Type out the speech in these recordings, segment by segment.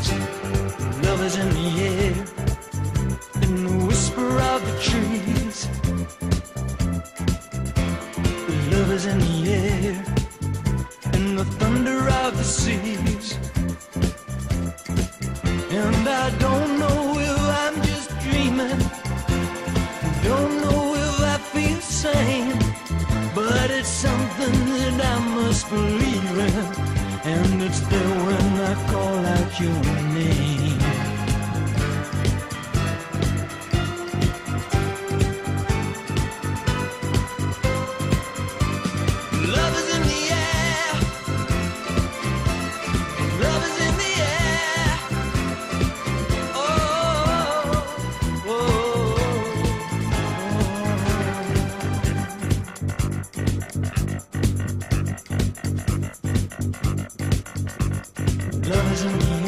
Love is in the air. In the whisper of the trees. Love is in the air. In the thunder of the seas. And I don't know if I'm just dreaming. Don't know if I feel sane. But it's something that I must believe in. And it's there when Love is in the air. Love is in the air. Oh, oh, oh. Love is in the air.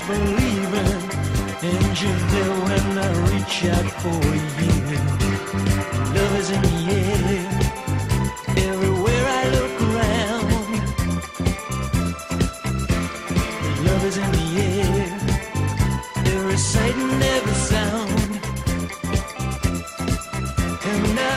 Believe in. And you're there when I reach out for you. Love is in the air. Everywhere I look around. Love is in the air. Every sight and every sound. And I